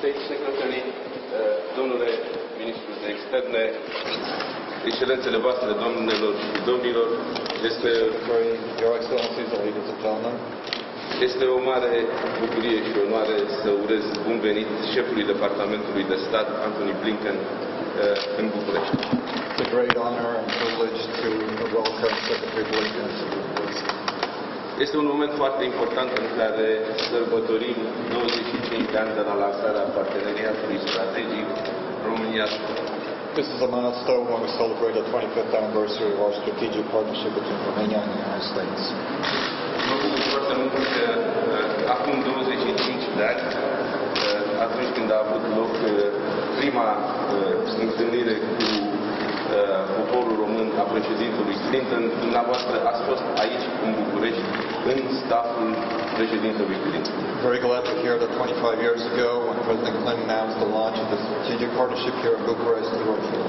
State Secretary, uh, domnule ministru de externe, excelențele voastre, doamnelor și domnilor, este, Your Excellencies, ladies and gentlemen, este o mare bucurie și onoare să urez bun venit șefului Departamentului de Stat, Anthony Blinken, uh, în București. it's a great honor and privilege to welcome Secretary Blinken to Bucharest. Este un moment foarte important în care sărbătorim 25 de ani de la lansarea parteneriatului strategic românia This is a milestone when we celebrate the 25th anniversary of our strategic partnership between Romania and the United States. Mă bucur foarte mult că uh, acum 25 de ani, uh, atunci când a avut loc uh, prima uh, întâlnire cu uh, poporul român a președintelui Clinton, dumneavoastră ați fost aici în București, în staful președintelui Clinton. Very glad to hear that 25 years ago, when President Clinton announced the launch of the strategic partnership here in Bucharest, you were here.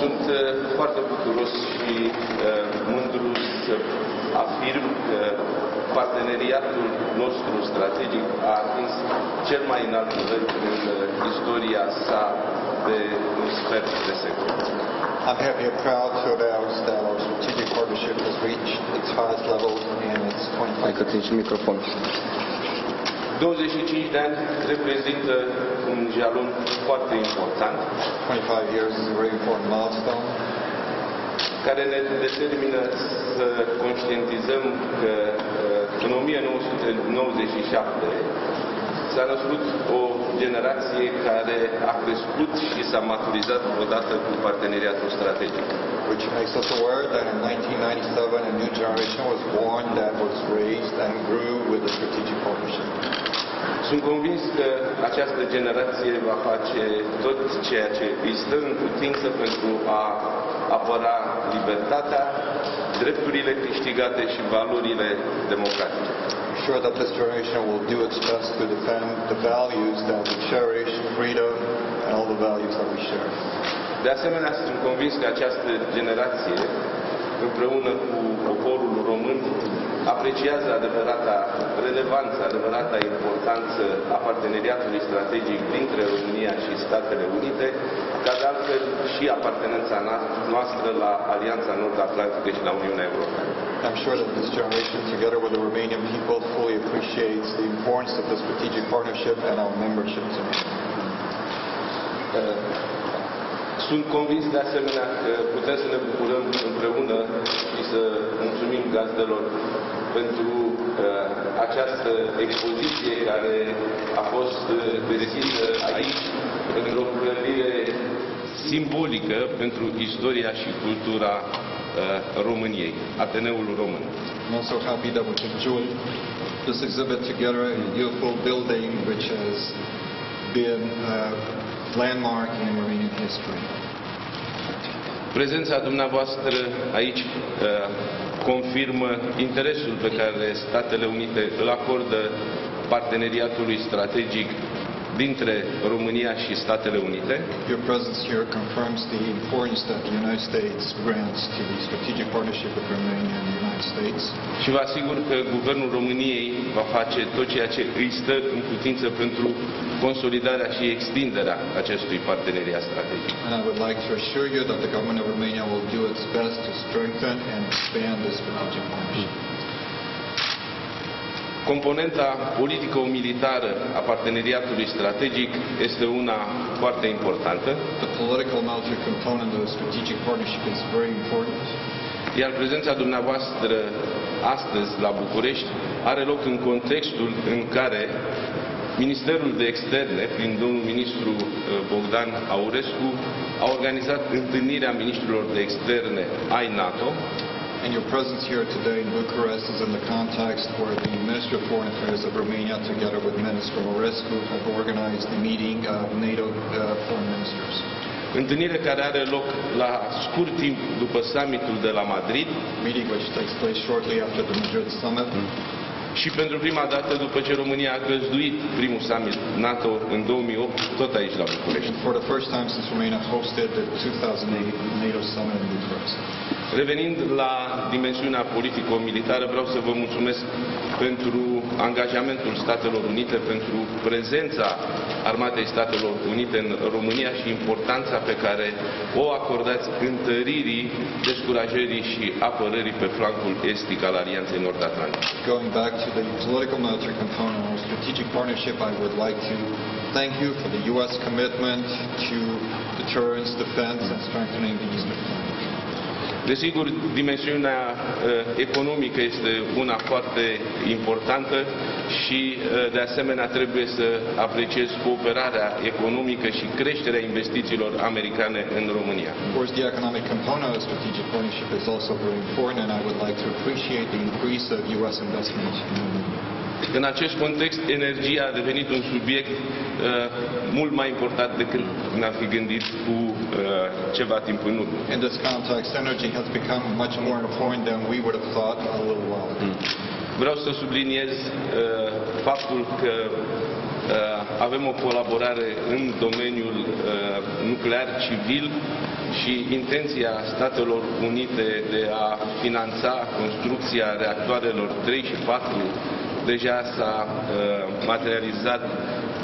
Sunt uh, foarte bucuros și uh, mândru să afirm că parteneriatul nostru strategic a atins cel mai înalt nivel în uh, istoria sa de un sfert de secol. I'm happy and proud to announce that our strategic partnership has reached its highest level in its 25 Hai că țin și microfon. 25 de ani reprezintă un jalon foarte important 25 years is a very important milestone care ne determină să conștientizăm că uh, în 1997 s-a născut o generație care a crescut și s-a maturizat odată cu parteneriatul strategic. which makes us aware that in 1997 a new generation was born that was raised and grew with the strategic partnership. Sunt convins că această generație va face tot ceea ce îi stă în putință pentru a apăra libertatea, drepturile câștigate și valorile democratice. I'm sure that this generation will do its best to defend the values that we cherish, freedom, and all the values that we share. De asemenea, sunt convins că această generație, împreună cu poporul român, apreciază adevărata relevanță, adevărata importanță a parteneriatului strategic dintre România și Statele Unite, ca de altfel și apartenența na- noastră la Alianța Nord-Atlantică și la Uniunea Europeană. I'm sure that this generation, together with the Romanian people, fully appreciates the importance of the strategic partnership and our membership to it. Sunt convins de asemenea că putem să ne bucurăm împreună și să mulțumim gazdelor pentru uh, această expoziție care a fost uh, găsită aici într-o clădire simbolică pentru istoria și cultura uh, României, Ateneul Român. I'm also happy that we can join this exhibit together in a beautiful building which has been a landmark in Romanian history. Prezența dumneavoastră aici uh, confirmă interesul pe care Statele Unite îl acordă parteneriatului strategic dintre România și Statele Unite Your presence here confirms the importance that the United States grants to the strategic partnership with Romania and the United States. și vă asigur că Guvernul României va face tot ceea ce îi stă în putință pentru consolidarea și extinderea acestui parteneriat strategic. And I would like to assure you that the government of Romania will do its best to strengthen and expand this strategic partnership. Componenta politico-militară a parteneriatului strategic este una foarte importantă, The political military component of the strategic partnership is very important. iar prezența dumneavoastră astăzi la București are loc în contextul în care Ministerul de Externe, prin domnul ministru uh, Bogdan Aurescu, a organizat întâlnirea ministrilor de externe ai NATO, And your presence here today in Bucharest is in the context where the Minister of Foreign Affairs of Romania, together with Minister Orescu, have organized the meeting of NATO uh, foreign ministers. întâlnire care are loc la scurt timp după summitul de la Madrid Meeting which takes place shortly after the Madrid summit. și pentru prima dată după ce România a găzduit primul summit NATO în 2008, tot aici la București. And for the first time since Romania hosted the 2008 NATO summit in Bucharest. Revenind la dimensiunea politico-militară, vreau să vă mulțumesc pentru angajamentul Statelor Unite, pentru prezența Armatei Statelor Unite în România și importanța pe care o acordați întăririi, descurajării și apărării pe flancul estic al Alianței Nord-Atlantice. Going back to the political military component of our strategic partnership, I would like to thank you for the U.S. commitment to deterrence, defense, and strengthening the Eastern Flank. Desigur, dimensiunea uh, economică este una foarte importantă și, uh, de asemenea, trebuie să apreciez cooperarea economică și creșterea investițiilor americane în România. Of course, the economic component of strategic partnership is also very important, and I would like to appreciate the increase of U.S. investment in Romania. În acest context, energia a devenit un subiect uh, mult mai important decât ne-am fi gândit cu uh, ceva timp în urmă. In this context, energy has become much more important than we would have thought a little while ago. Vreau să subliniez uh, faptul că uh, avem o colaborare în domeniul uh, nuclear civil și intenția Statelor Unite de a finanța construcția reactoarelor 3 și 4 deja s-a uh, materializat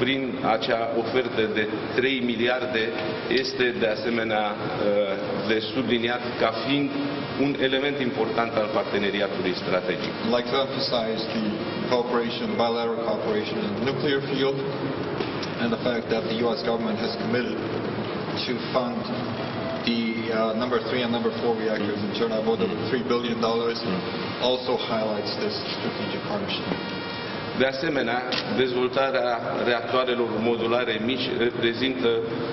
prin acea ofertă de 3 miliarde, este de asemenea uh, de subliniat ca fiind un element important al parteneriatului strategic. I'd like to emphasize the cooperation, bilateral cooperation in the nuclear field, and the fact that the U.S. government has committed to fund the uh, number three and number four reactors in Chernobyl with $3 billion also highlights this strategic partnership. De asemenea, dezvoltarea reactoarelor modulare mici reprezintă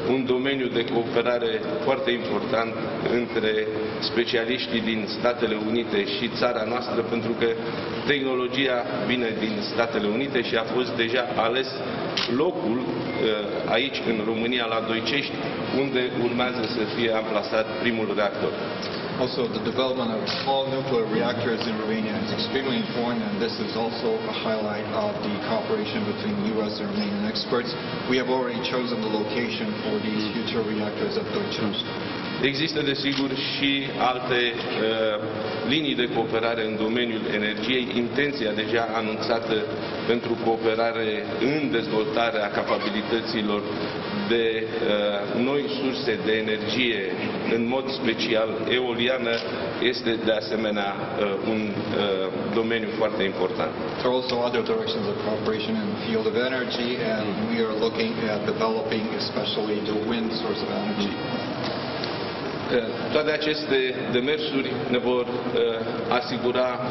un domeniu de cooperare foarte important între specialiștii din Statele Unite și țara noastră, pentru că tehnologia vine din Statele Unite și a fost deja ales locul uh, aici, în România, la Doicești, unde urmează să fie amplasat primul reactor. Also, the development of small nuclear reactors in Romania is extremely important, and this is also a highlight of the cooperation between U.S. and Romanian experts. We have already chosen the location for these future reactors at Deutsche. Există, desigur, și alte uh, linii de cooperare în domeniul energiei, intenția deja anunțată pentru cooperare în dezvoltarea capabilităților de uh, noi surse de energie, în mod special eoliană, este de asemenea uh, un uh, domeniu foarte important. There are also other directions of cooperation in the field of energy, and we are looking at developing especially the wind source of energy. Toate aceste demersuri ne vor uh, asigura uh,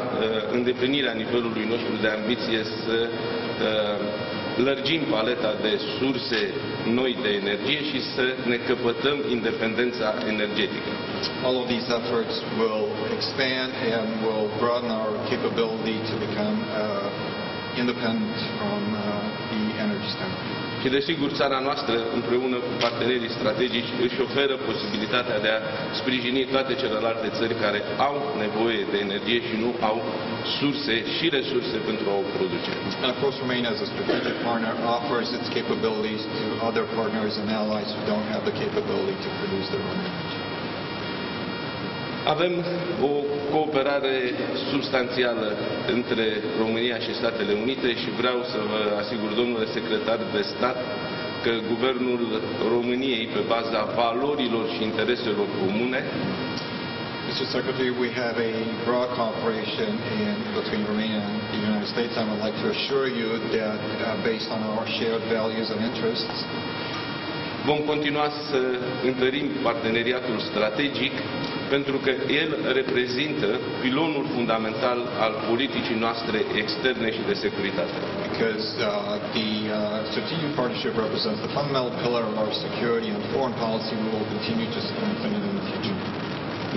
îndeplinirea nivelului nostru de ambiție să uh, lărgim paleta de surse noi de energie și să ne căpătăm independența energetică. All of these efforts will expand and will broaden our capability to become uh, independent from uh, the energy standpoint. Și desigur, țara noastră, împreună cu partenerii strategici, își oferă posibilitatea de a sprijini toate celelalte țări care au nevoie de energie și nu au surse și resurse pentru a o produce. And of course, Romania, as a strategic partner, offers its capabilities to other partners and allies who don't have the capability to produce their own energy. Avem o cooperare substanțială între România și Statele Unite și vreau să vă asigur, domnule secretar de stat, că Guvernul României, pe baza valorilor și intereselor comune, Mr. Secretary, we have a broad cooperation in, between Romania and the United States. I would like to assure you that uh, based on our shared values and interests, vom continua să întărim parteneriatul strategic pentru că el reprezintă pilonul fundamental al politicii noastre externe și de securitate. because uh, the uh, strategic partnership represents the fundamental pillar of our security and foreign policy. We will continue to strengthen it in the future.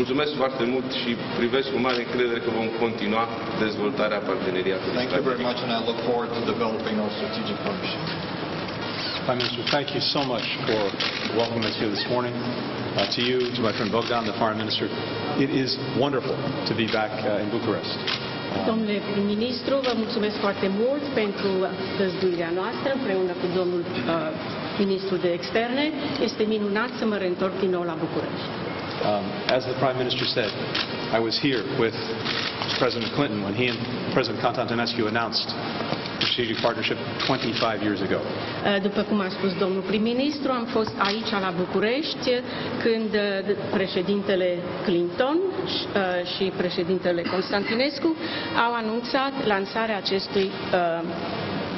Mulțumesc foarte mult și privesc cu mare încredere că vom continua dezvoltarea parteneriatului Thank you very strategic. much, and I look forward to developing our strategic partnership. Prime Minister, thank you so much for welcoming us here this morning. Uh, to you, to my friend Bogdan, the Foreign Minister, it is wonderful to be back uh, in Bucharest. Domnule prim-ministru, vă mulțumesc foarte mult pentru găzduirea noastră împreună cu domnul uh, ministru de externe. Este minunat să mă reîntorc din nou la București. Um, as the Prime Minister said, I was here with President Clinton when he and President Constantinescu announced strategic partnership 25 years ago. Uh, După cum a spus domnul prim-ministru, am fost aici la București când uh, președintele Clinton și- uh, președintele Constantinescu au anunțat lansarea acestui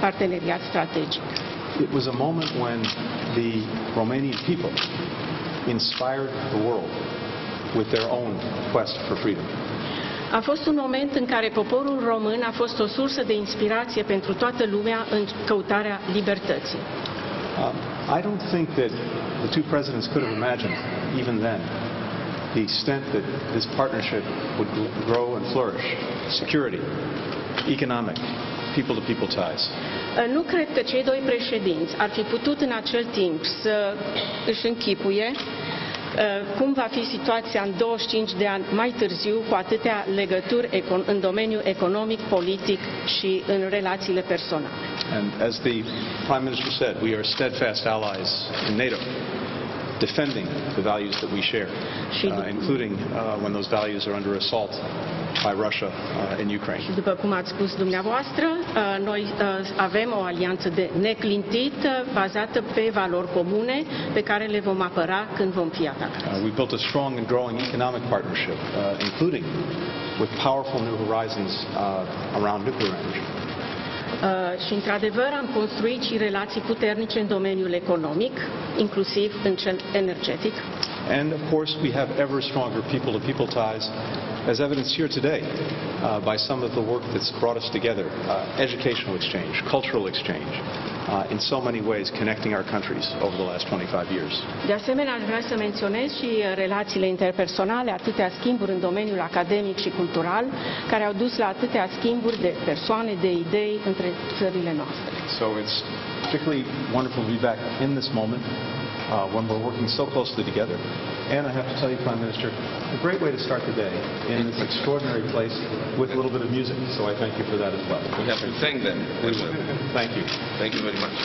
parteneriat strategic. It was a moment when the Romanian people inspired the world with their own quest for freedom. A fost un moment în care poporul român a fost o sursă de inspirație pentru toată lumea în căutarea libertății. Um, I don't think that the two presidents could have imagined, even then, the extent that this partnership would gr- grow and flourish. Security, economic, people-to-people ties. Nu cred că cei doi președinți ar fi putut în acel timp să își închipuie uh, cum va fi situația în 25 de ani mai târziu cu atâtea legături econ- în domeniul economic, politic și în relațiile personale. And as the Prime Minister said, we are steadfast allies in NATO, defending the values that we share, uh, including uh, when those values are under assault by Russia uh, in Ukraine. Și după cum ați spus dumneavoastră, uh, noi uh, avem o alianță de neclintit uh, bazată pe valori comune pe care le vom apăra când vom fi atacați. Uh, we built a strong and growing economic partnership, uh, including with powerful new horizons uh, around nuclear energy. Uh, și, într-adevăr, am construit și relații puternice în domeniul economic, inclusiv în cel energetic. And of course, we have ever stronger people-to-people ties, as evidenced here today uh, by some of the work that's brought us together, uh, educational exchange, cultural exchange, uh, in so many ways connecting our countries over the last 25 years. De asemenea, aș vrea să menționez și uh, relațiile interpersonale, atâtea schimburi în domeniul academic și cultural, care au dus la atâtea schimburi de persoane, de idei între țările noastre. So it's particularly wonderful to be back in this moment uh, when we're working so closely together. And I have to tell you, Prime Minister, a great way to start the day in this extraordinary place with a little bit of music. So I thank you for that as well. We have to thank them as. Thank you. Thank you very much.